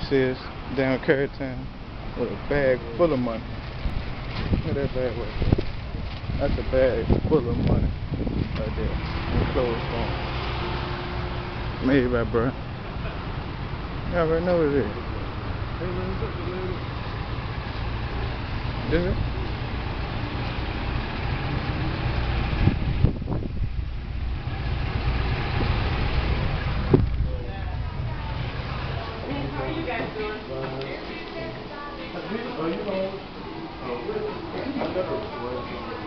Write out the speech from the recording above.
See us down Carytown with a bag full of money. Look at that bag right there. That's a bag full of money right there. And clothes on. Made by bro. You already know what it is. Is it? How are you guys doing? Are you home? Oh, really? I never.